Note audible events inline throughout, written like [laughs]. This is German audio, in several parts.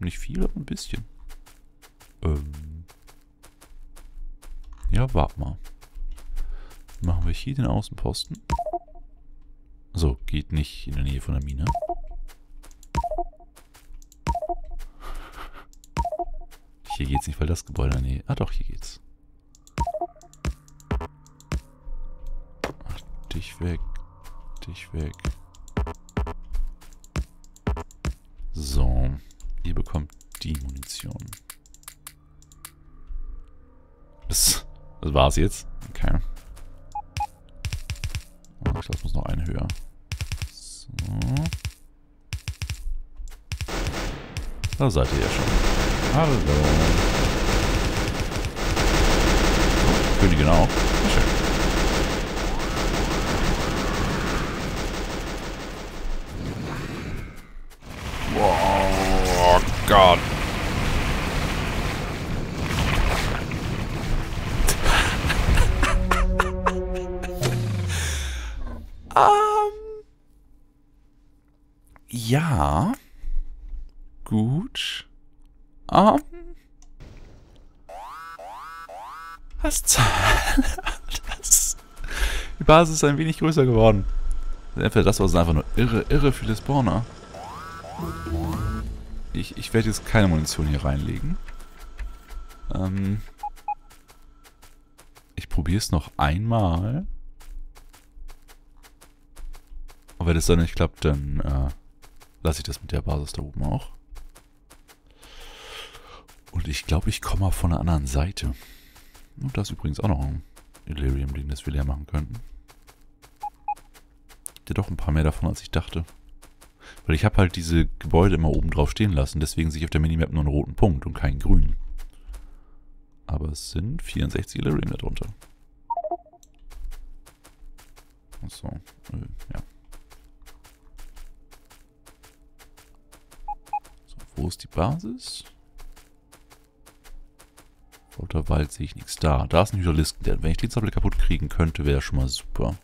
Nicht viel, aber ein bisschen. Ähm. Ja, warte mal. Machen wir hier den Außenposten. So, geht nicht in der Nähe von der Mine. Hier geht's nicht, weil das Gebäude in der Nähe... Ah doch, hier geht's. Ach, dich weg. Dich weg. Die Munition. Das, das war's jetzt. Okay. Oh, ich glaube, es muss noch eine höher. So. Da seid ihr ja schon. Hallo. So, Königin auch. Schön. Oh ähm. Ja. Gut. Ähm. Was [laughs] zur das, Die Basis ist ein wenig größer geworden. Entweder das war es einfach nur irre, irre viele Spawner. Ich, ich werde jetzt keine Munition hier reinlegen. Ähm. Ich probiere es noch einmal. Und wenn es dann nicht klappt, dann äh, lasse ich das mit der Basis da oben auch. Und ich glaube, ich komme mal von der anderen Seite. Und da ist übrigens auch noch ein Illyrium-Ding, das wir leer machen könnten. Ja, doch ein paar mehr davon, als ich dachte. Weil ich habe halt diese Gebäude immer oben drauf stehen lassen, deswegen sehe ich auf der Minimap nur einen roten Punkt und keinen grünen. Aber es sind 64 Illyrium darunter. Achso, äh, ja. Wo ist die Basis? Roter Wald sehe ich nichts da. Da ist ein Hydralisken. Wenn ich den Zappel kaputt kriegen könnte, wäre schon mal super.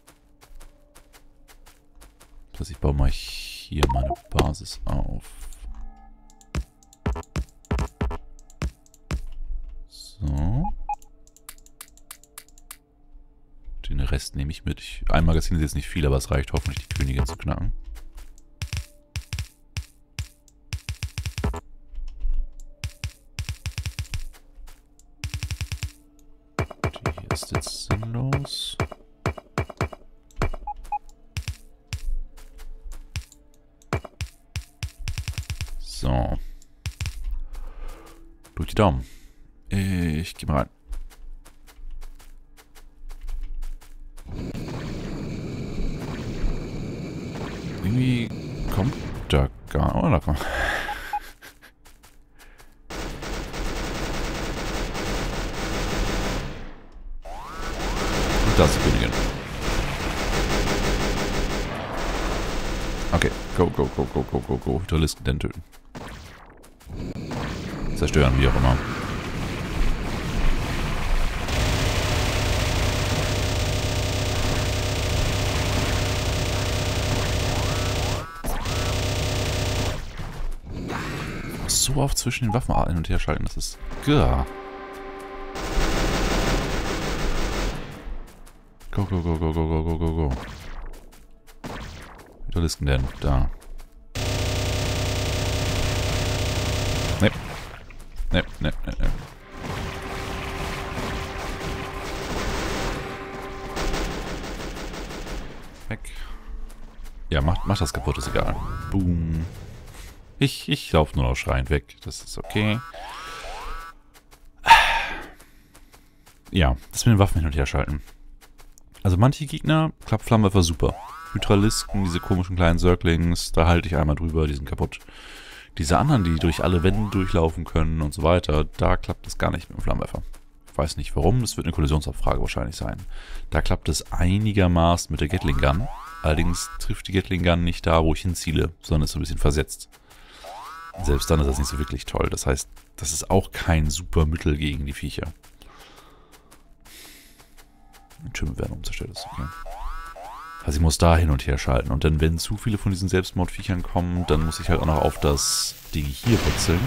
Das heißt, ich baue mal hier meine Basis auf. So. Den Rest nehme ich mit. Ein Magazin ist jetzt nicht viel, aber es reicht hoffentlich, die Königin zu knacken. Ist jetzt sinnlos. So. Durch die Daumen. Ich gehe mal rein. Irgendwie kommt da gar... Oh, da kommt... Und da ist die Königin. Okay, go, go, go, go, go, go, go. Hydralisken den töten. Zerstören, wie auch immer. So oft zwischen den Waffen hin und her schalten, das ist... Gah. Go, go, go, go, go, go, go, go, go. Hydralisken denn? Da. Ne. Ne, ne, ne, ne. Weg. Ja, mach, mach das kaputt, ist egal. Boom. Ich, ich laufe nur noch schreiend weg. Das ist okay. Ja, das mit den Waffen hin und her schalten. Also manche Gegner klappt Flammenwerfer super. Hydralisken, diese komischen kleinen Circlings, da halte ich einmal drüber, die sind kaputt. Diese anderen, die durch alle Wände durchlaufen können und so weiter, da klappt das gar nicht mit dem Flammenwerfer. Ich weiß nicht warum, das wird eine Kollisionsabfrage wahrscheinlich sein. Da klappt es einigermaßen mit der Gatling Gun. Allerdings trifft die Gatling Gun nicht da, wo ich hinziele, sondern ist so ein bisschen versetzt. Selbst dann ist das nicht so wirklich toll. Das heißt, das ist auch kein super Mittel gegen die Viecher. Türme werden umzerstört, ist okay. Also ich muss da hin und her schalten. Und dann, wenn zu viele von diesen Selbstmordviechern kommen, dann muss ich halt auch noch auf das Ding hier wechseln.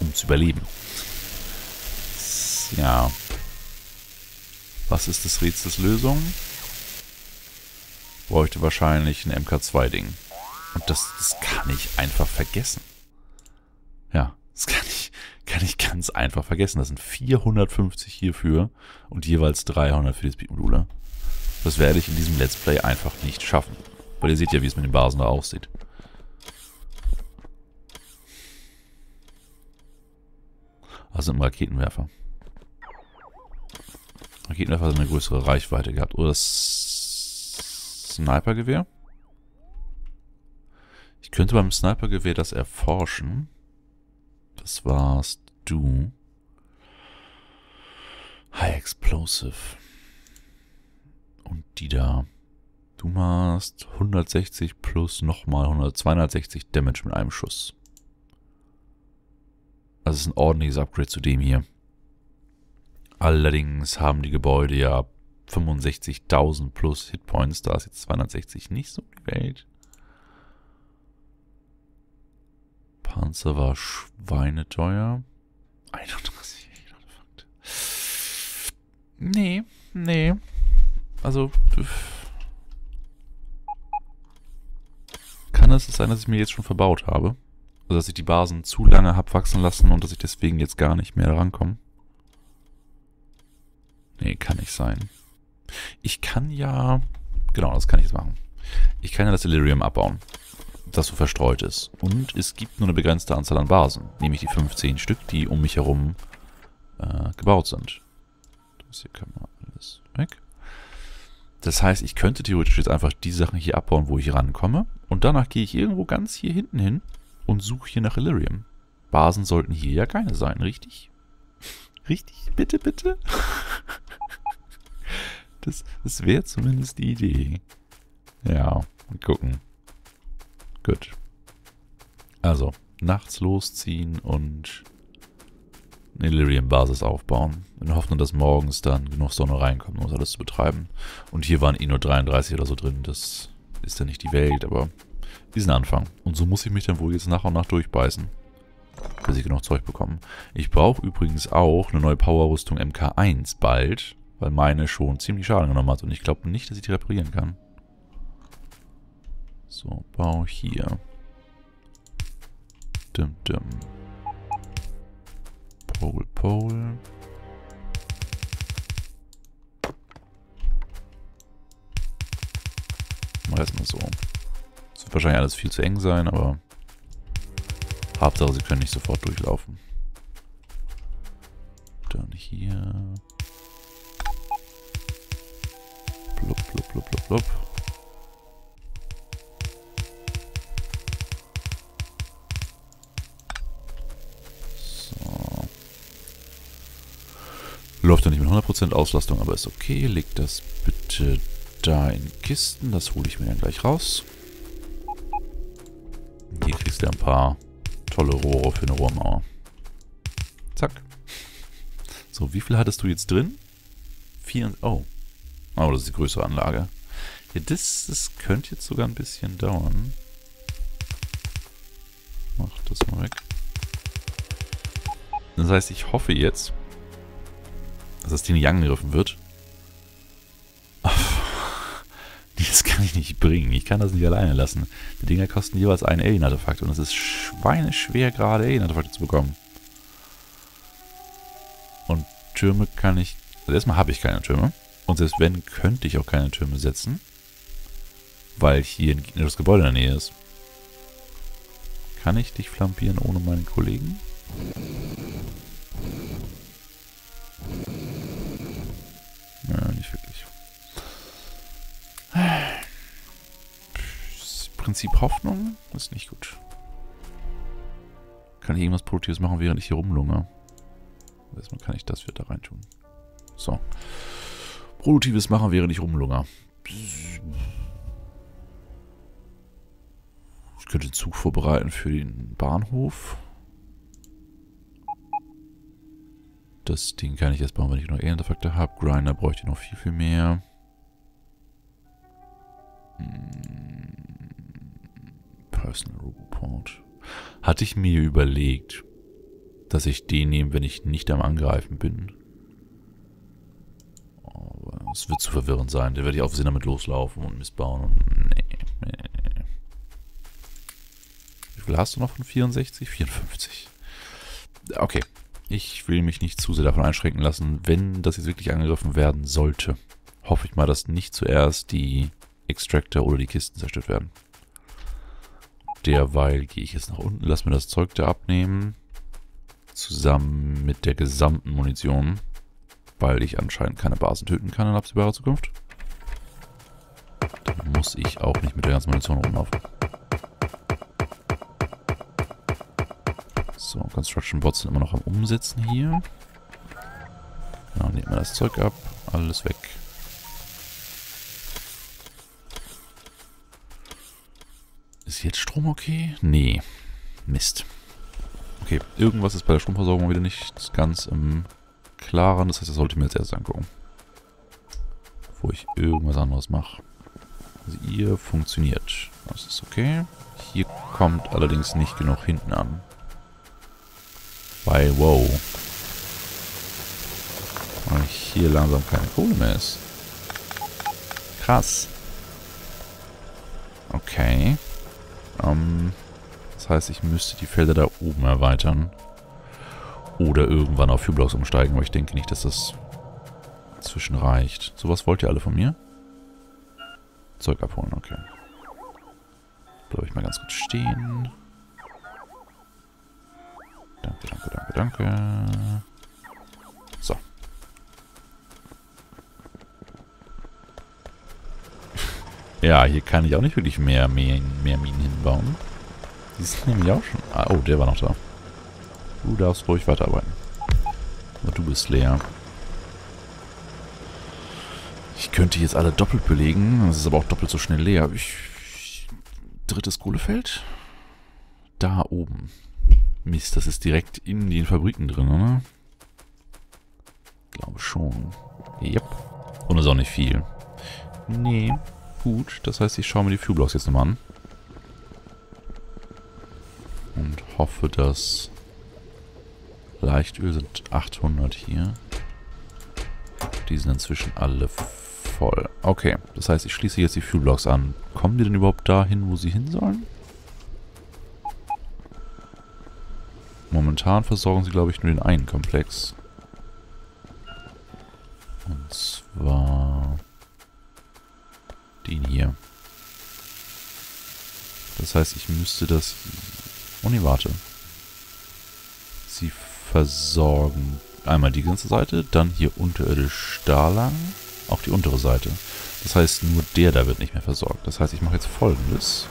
um zu überleben. Ja. Was ist des Rätsels Lösung? Bräuchte wahrscheinlich ein MK2-Ding. Und das, das kann ich einfach vergessen. Ja, das kann ich, kann ich ganz einfach vergessen. Das sind 450 hierfür und jeweils 300 für die Speedmodule. Das werde ich in diesem Let's Play einfach nicht schaffen. Weil ihr seht ja, wie es mit den Basen da aussieht. Also ein Raketenwerfer. Raketenwerfer hat eine größere Reichweite gehabt. Oder das Snipergewehr. Ich könnte beim Snipergewehr das erforschen. Das warst du. High Explosive. Und die da. Du machst 160 plus nochmal 260 Damage mit einem Schuss. Das ist ein ordentliches Upgrade zu dem hier. Allerdings haben die Gebäude ja 65.000 plus Hitpoints. Da ist jetzt 260 nicht so die Welt. Panzer war schweineteuer. 31 Artefakte. Nee, nee. Also. Kann es sein, dass ich mir jetzt schon verbaut habe? Also, dass ich die Basen zu lange habe wachsen lassen und dass ich deswegen jetzt gar nicht mehr rankomme? Nee, kann nicht sein. Ich kann ja... Genau, das kann ich jetzt machen. Ich kann ja das Delirium abbauen das so verstreut ist. Und es gibt nur eine begrenzte Anzahl an Basen, nämlich die 15 Stück, die um mich herum äh, gebaut sind. Das hier kann man alles weg. Das heißt, ich könnte theoretisch jetzt einfach die Sachen hier abbauen, wo ich rankomme. Und danach gehe ich irgendwo ganz hier hinten hin und suche hier nach Illyrium. Basen sollten hier ja keine sein, richtig? Richtig? Bitte, bitte? [laughs] Das, das wäre zumindest die Idee. Ja, mal gucken. Gut. Also, nachts losziehen und eine Illyrium-Basis aufbauen. In Hoffnung, dass morgens dann genug Sonne reinkommt, um das alles zu betreiben. Und hier waren eh nur 33 oder so drin. Das ist ja nicht die Welt, aber ist ein Anfang. Und so muss ich mich dann wohl jetzt nach und nach durchbeißen. Bis ich genug Zeug bekomme. Ich brauche übrigens auch eine neue Powerrüstung MK1 bald, weil meine schon ziemlich Schaden genommen hat. Und ich glaube nicht, dass ich die reparieren kann. So, bau hier. Dim, dim. Pole, Pole. Mal erstmal so. Das wird wahrscheinlich alles viel zu eng sein, aber Hauptsache, sie können nicht sofort durchlaufen. Dann hier. Blub, blub, blub, blub, blub. Läuft ja nicht mit 100% Auslastung, aber ist okay. Legt das bitte da in Kisten. Das hole ich mir dann gleich raus. Hier kriegst du ein paar tolle Rohre für eine Rohrmauer. Zack. So, wie viel hattest du jetzt drin? Vier. Oh. Oh, das ist die größere Anlage. Ja, das, das könnte jetzt sogar ein bisschen dauern. Mach das mal weg. Das heißt, ich hoffe jetzt, dass das Ding nicht angegriffen wird. Das kann ich nicht bringen. Ich kann das nicht alleine lassen. Die Dinger kosten jeweils ein Alien-Artefakt und es ist schweineschwer, gerade Alien-Artefakte zu bekommen. Und Türme kann ich... Also erstmal habe ich keine Türme. Und selbst wenn, könnte ich auch keine Türme setzen. Weil hier ein gegnerisches Gebäude in der Nähe ist. Kann ich dich flambieren ohne meinen Kollegen? Prinzip Hoffnung ist nicht gut. Kann ich irgendwas Produktives machen, während ich hier rumlunge? Erstmal kann ich das wieder da rein tun. So. Produktives machen, während ich rumlunge. Ich könnte den Zug vorbereiten für den Bahnhof. Das Ding kann ich erst bauen, wenn ich noch Ehrendefakte habe. Grinder bräuchte noch viel, viel mehr. Personal Roboport. Hatte ich mir überlegt, dass ich den nehme, wenn ich nicht am Angreifen bin. Aber es wird zu verwirrend sein. Der werde ich auf Sinn damit loslaufen und missbauen. Und nee, nee. Wie viel hast du noch von 64? 54. Okay. Ich will mich nicht zu sehr davon einschränken lassen, wenn das jetzt wirklich angegriffen werden sollte. Hoffe ich mal, dass nicht zuerst die Extractor oder die Kisten zerstört werden. Derweil gehe ich jetzt nach unten, lass mir das Zeug da abnehmen. Zusammen mit der gesamten Munition. Weil ich anscheinend keine Basen töten kann in absehbarer Zukunft. Dann muss ich auch nicht mit der ganzen Munition rumlaufen. So, Construction Bots sind immer noch am Umsetzen hier. Ja, nehmen wir das Zeug ab. Alles weg. Ist jetzt Strom okay? Nee. Mist. Okay, irgendwas ist bei der Stromversorgung wieder nicht ganz im Klaren. Das heißt, das sollte ich mir jetzt erst angucken. Bevor ich irgendwas anderes mache. Also ihr funktioniert. Das ist okay. Hier kommt allerdings nicht genug hinten an. Weil, wow. Weil hier langsam keine Kohle mehr ist. Krass. Okay. Ähm, das heißt, ich müsste die Felder da oben erweitern. Oder irgendwann auf Fuelblocks umsteigen, aber ich denke nicht, dass das inzwischen reicht. Sowas wollt ihr alle von mir? Zeug abholen, okay. Bleibe ich mal ganz kurz stehen. Danke, danke, danke, danke. So. Ja, hier kann ich auch nicht wirklich mehr, mehr, mehr Minen hinbauen. Die sind nämlich auch schon... Ah, oh, der war noch da. Du darfst ruhig weiterarbeiten. Aber du bist leer. Ich könnte jetzt alle doppelt belegen. Das ist aber auch doppelt so schnell leer. Ich, drittes Kohlefeld? Da oben. Mist, das ist direkt in den Fabriken drin, oder? Glaube schon. Yep. Und ist auch nicht viel. Nee. Gut, das heißt, ich schaue mir die Fuelblocks jetzt nochmal an. Und hoffe, dass... Leichtöl sind 800 hier. Die sind inzwischen alle voll. Okay, das heißt, ich schließe jetzt die Fuelblocks an. Kommen die denn überhaupt dahin, wo sie hin sollen? Momentan versorgen sie, glaube ich, nur den einen Komplex. Und zwar den hier. Das heißt, ich müsste das... Oh ne, warte. Sie versorgen einmal die ganze Seite, dann hier unterirdisch da lang, auch die untere Seite. Das heißt, nur der da wird nicht mehr versorgt. Das heißt, ich mache jetzt folgendes.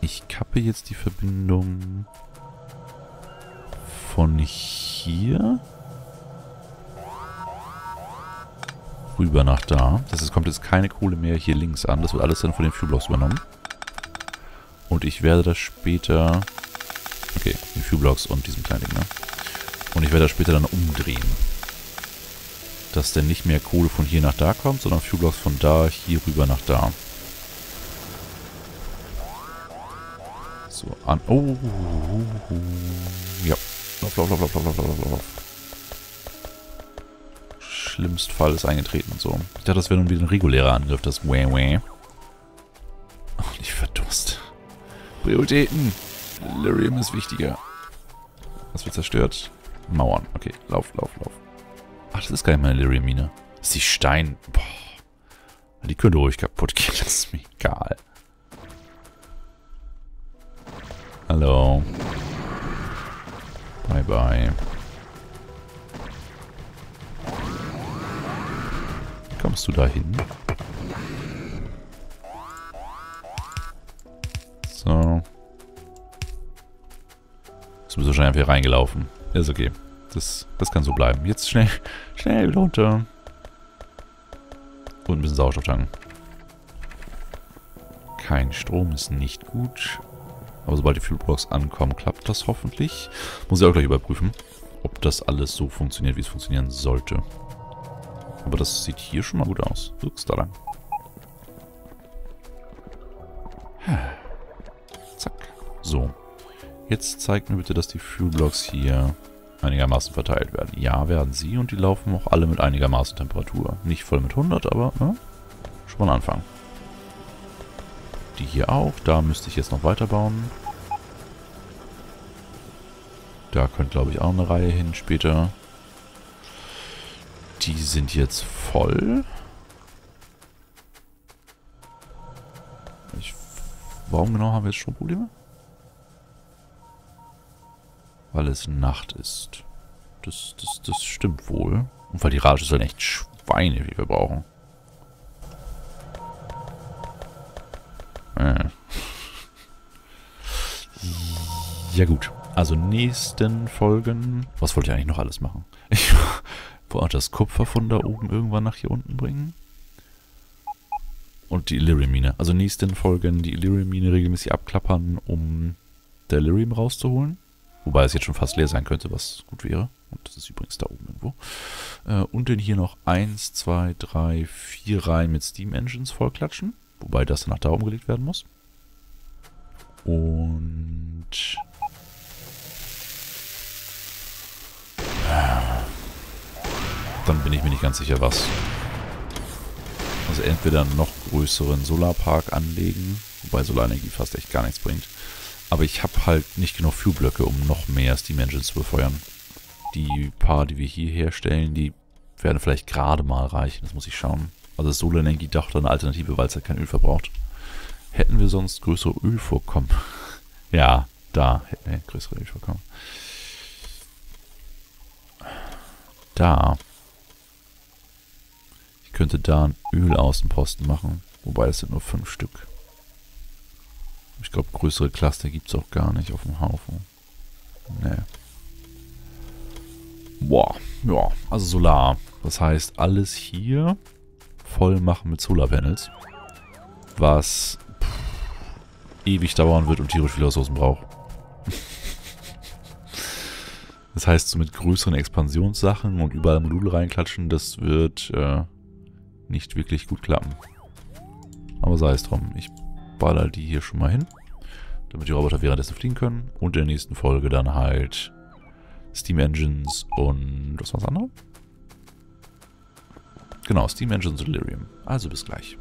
Ich kappe jetzt die Verbindung von hier rüber nach da. Das heißt, es kommt jetzt keine Kohle mehr hier links an. Das wird alles dann von den Fuelblocks übernommen. Und ich werde das später... Okay, die Fuelblocks und diesem kleinen Ding, ne? Und ich werde das später dann umdrehen. Dass denn nicht mehr Kohle von hier nach da kommt, sondern Fuelblocks von da hier rüber nach da. So, an... Oh, ja. Lauf, lauf, lauf, lauf, lauf, lauf, lauf, lauf. Schlimmst Fall ist eingetreten und so. Ich dachte, das wäre nun wieder ein regulärer Angriff, das Wah Wah. Prioritäten. Lyrium ist wichtiger. Was wird zerstört? Mauern. Okay, lauf, lauf, lauf. Ach, das ist gar nicht meine Lyrium-Mine. Das ist die Stein... Boah. Die könnte ruhig kaputt gehen, [laughs] das ist mir egal. Hallo. Bye bye. Kommst du da hin? Jetzt bist du wahrscheinlich einfach hier reingelaufen. Ist okay. Das, das kann so bleiben. Jetzt schnell, [laughs] schnell runter. Und ein bisschen Sauerstoff tanken. Kein Strom ist nicht gut. Aber sobald die Fuelblocks ankommen, klappt das hoffentlich. Muss ich auch gleich überprüfen, ob das alles so funktioniert, wie es funktionieren sollte. Aber das sieht hier schon mal gut aus. Rückst da lang. Zack. So. Jetzt zeigt mir bitte, dass die Fuel-Blocks hier einigermaßen verteilt werden. Ja, werden sie und die laufen auch alle mit einigermaßen Temperatur. Nicht voll mit 100, aber ne? schon mal ein Anfang. Die hier auch. Da müsste ich jetzt noch weiterbauen. Da könnte, glaube ich, auch eine Reihe hin später. Die sind jetzt voll. Ich, warum genau haben wir jetzt Stromprobleme? Weil es Nacht ist. Das, das, das stimmt wohl. Und weil die Rage sollen echt Schweine, wie wir brauchen. Äh. [laughs] Ja gut. Also nächsten Folgen... Was wollte ich eigentlich noch alles machen? [laughs] Ich wollte das Kupfer von da oben irgendwann nach hier unten bringen. Und die Illyrium-Mine. Also nächsten Folgen die Illyrium-Mine regelmäßig abklappern, um der Illyrium rauszuholen. Wobei es jetzt schon fast leer sein könnte, was gut wäre. Und das ist übrigens da oben irgendwo. Äh, und dann hier noch 1, 2, 3, 4 Reihen mit Steam Engines vollklatschen. Wobei das dann nach da umgelegt werden muss. Und... Dann bin ich mir nicht ganz sicher, was. Also entweder einen noch größeren Solarpark anlegen, wobei Solarenergie fast echt gar nichts bringt. Aber ich habe halt nicht genug Fuelblöcke, um noch mehr Steam Engines zu befeuern. Die paar, die wir hier herstellen, die werden vielleicht gerade mal reichen. Das muss ich schauen. Also das Solarenergiedach eine Alternative, weil es halt kein Öl verbraucht. Hätten wir sonst größere Ölvorkommen? [laughs] ja, da hätten wir größere Ölvorkommen. Da. Ich könnte da einen Ölaußenposten machen. Wobei das sind nur fünf Stück. Ich glaube, größere Cluster gibt es auch gar nicht auf dem Haufen. Nee. Boah, ja, also Solar. Das heißt, alles hier voll machen mit Solarpanels. Was pff, ewig dauern wird und tierisch viele Ressourcen braucht. [laughs] das heißt, so mit größeren Expansionssachen und überall Module reinklatschen, das wird äh, nicht wirklich gut klappen. Aber sei es drum. Ich baller die hier schon mal hin, damit die Roboter währenddessen fliegen können. Und in der nächsten Folge dann halt Steam Engines und was war das andere? Genau, Steam Engines Delirium. Also bis gleich.